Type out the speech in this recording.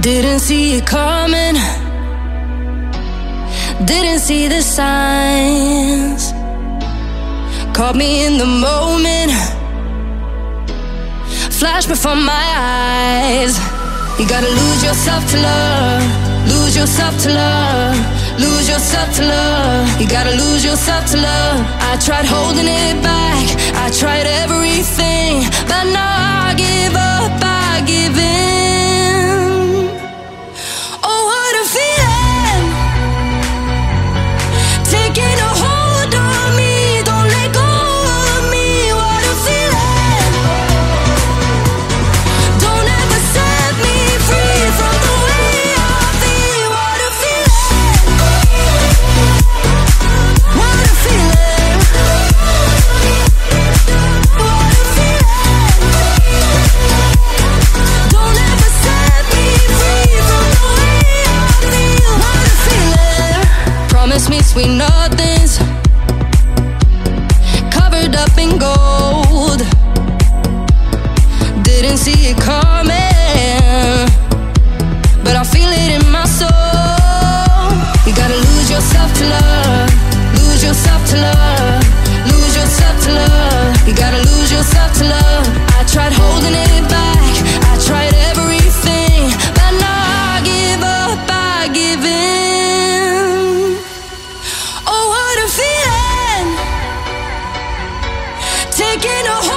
Didn't see it coming. Didn't see the signs. Caught me in the moment. Flash before my eyes. You gotta lose yourself to love. Lose yourself to love. Lose yourself to love. You gotta lose yourself to love. I tried holding it back. I tried everything. we know Making a